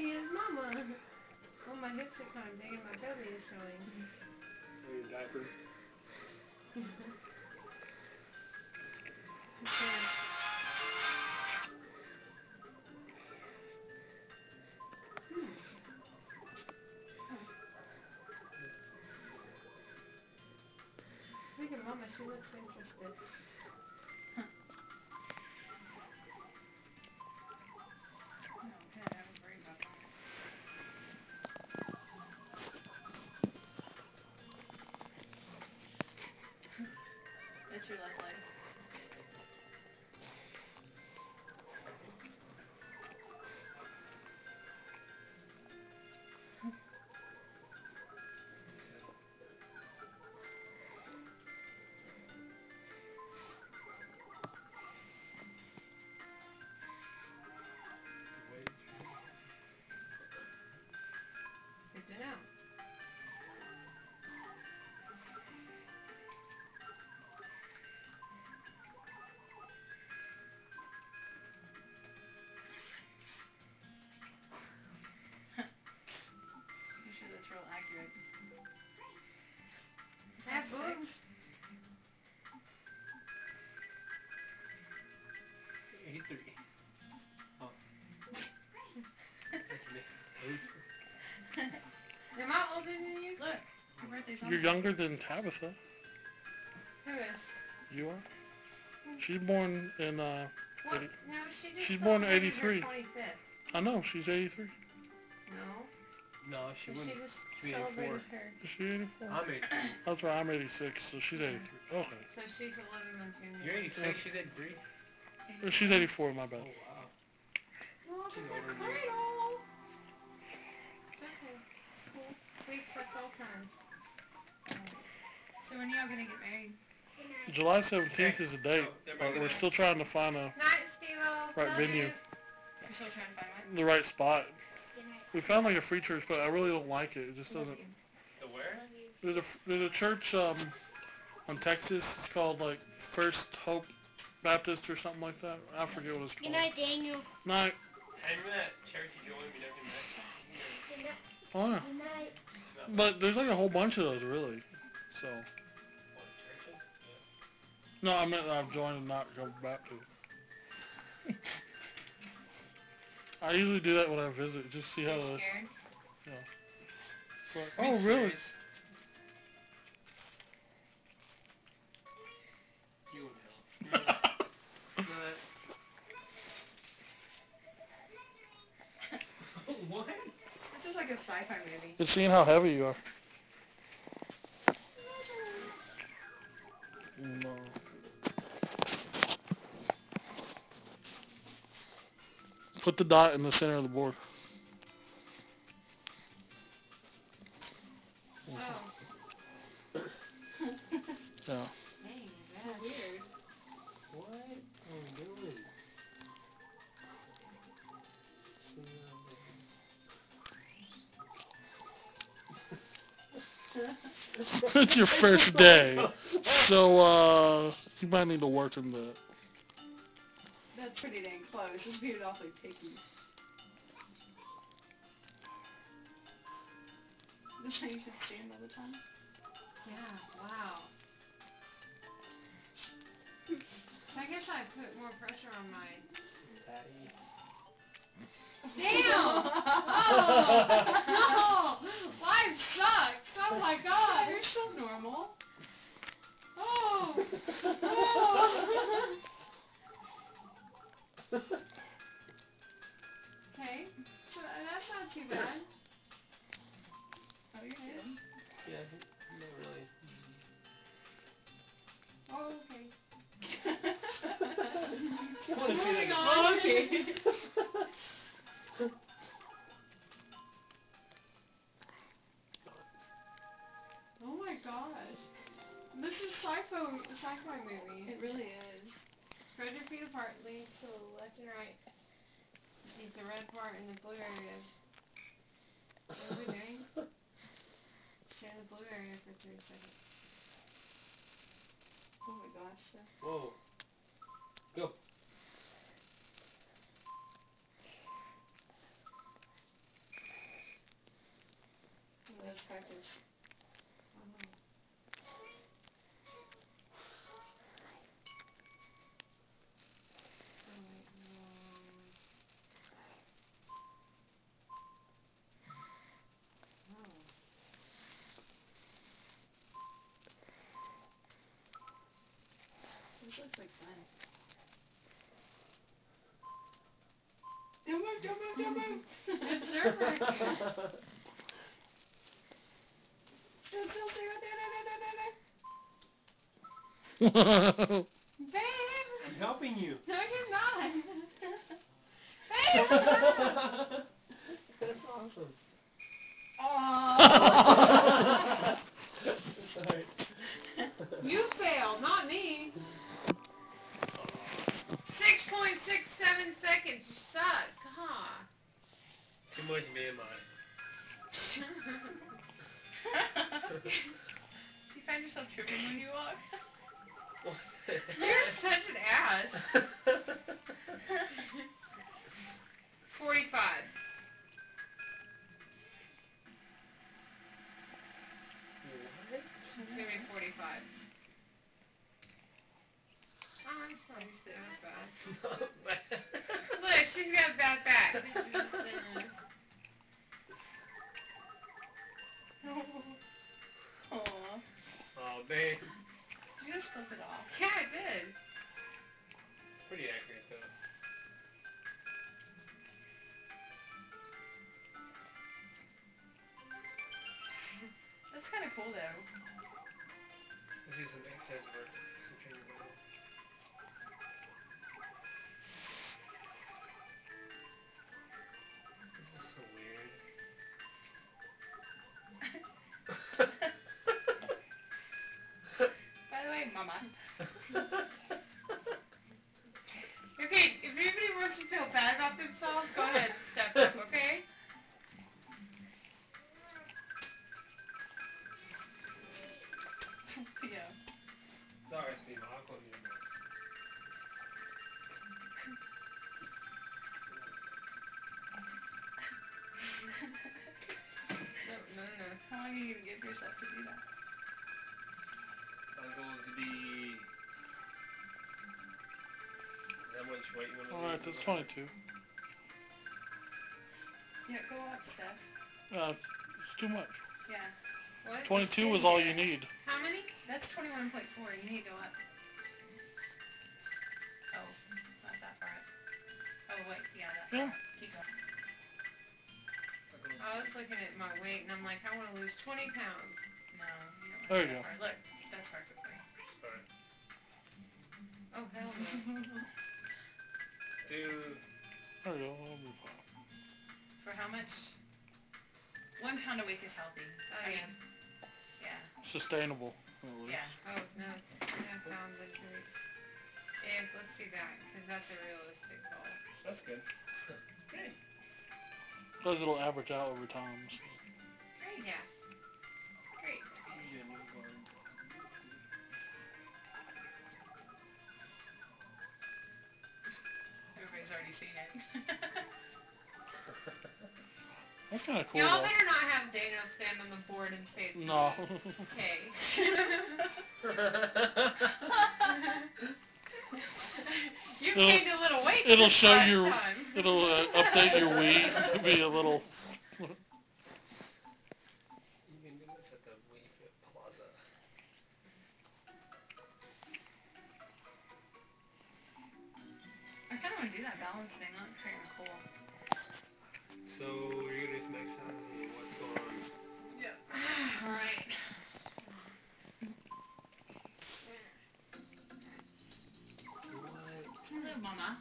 is mama. Oh, my hips are kind of big and my belly is showing. Are you a diaper? Okay. Look at mama, she looks interested. That's your left leg. You're younger than Tabitha. Who is? You are. She's born in uh. Well, Eighty- no, she just She's born in celebrated her 83. 25th. I know she's 83. No, No, she but she wouldn't. just She'd 84. celebrated her. Is she 84? I'm 83. That's right. I'm 86, so she's 83. Okay. So she's 11 months younger. You're 86, she's 83. Uh, She's 84. My bad. Oh, wow. Well, She's that's older than you. It's okay. It's cool. We accept all kinds. So when are y'all gonna get married? July 17th is the date, Oh, but we're still trying to find a Night, Steve-O. right Love venue, you. You're still trying to find one? the right spot. We found like a free church, but I really don't like it. It just doesn't. The where? There's a there's a church um on Texas. It's called like First Hope Baptist or something like that. I forget what it's Good called. night, Daniel. Night. Hey, remember that church you joined? We never met. Good night. Oh yeah. Good night. But there's like a whole bunch of those really. So no, I meant that I've joined and not come back to. I usually do that when I visit, just see how the. scared? It's like, oh really? You in hell. You what? This is like a sci-fi movie. Just seeing how heavy you are. No. Put the dot in the center of the board. Oh. Yeah. Dang, So weird. What are you doing? it's your first day, so uh, you might need to work in the. That's pretty dang close. Just beat it awfully picky. This how you should stand all the time? Yeah, wow. I guess I put more pressure on my. Daddy. Damn! Oh! No! Life sucks! Oh my god! You're still normal. Oh! Oh! Okay. So that's not too bad. Oh, you're good. Yeah, not really. Oh, okay. I wanna see Moving on. Oh, okay. computer part leads to the left and right. You the red part and the blue area. What are Really nice. Stay in the blue area for three seconds. Oh my gosh. Whoa. Go. Let's practice. This looks like fun. Don't move, don't move, don't move! It's nerve wracking. Still, still, there, there, there, there, there, there. Babe! I'm helping you. No, you're not. Babe! That's awesome. Aww. Sorry. you failed, not me. 6.67 seconds. You suck. God. Too much BMI. Do you find yourself tripping when you walk? You're such an ass. 45. what? It's gonna be 45. Oh, I'm sorry. That was bad. Not bad. She's got a bad back. Aww. oh man, Did you just flip it off? yeah, I did. pretty accurate though. That's kind of cool though. Let's see some exercise work. Some training By mama. Okay, if anybody wants to feel bad about themselves, go ahead and step up, okay? yeah. Sorry, Steve. I'll call. No, no, no. How long are you gonna give yourself to do that? My goal is to be. Is that much weight you want to Alright, lose? that's 22. Yeah, go up, Steph. Uh, it's too much. Yeah. What? 22 was all you need. How many? That's 21.4. You need to go up. Oh, not that far up. Oh, wait. Yeah, that Yeah. far. Keep going. My goal is I was looking at my weight and I'm like, I want to lose 20 pounds. No, you don't There you go. far. Look, that's perfectly. Alright. Oh, hell no. Dude. There you go. That'll be fine. For how much? One pound a week is healthy. Oh, I yeah. mean, yeah. Sustainable. Yeah. Oh, no. Two and a half pounds in two weeks. Yeah, let's do that, because that's a realistic goal. That's good. Good. Because it'll average out over time. So. Great. Yeah. Already seen it. That's kind of cool. Y'all better not have Dano stand on the board and say it's No. Okay. you It'll- gained a little weight it'll since show last your- time. It'll uh, update your weed to be a little. want to do that balance thing. That looks kind of cool. So you're gonna do some exercises and what's going on? Yeah. All right. What? Hello, Mama.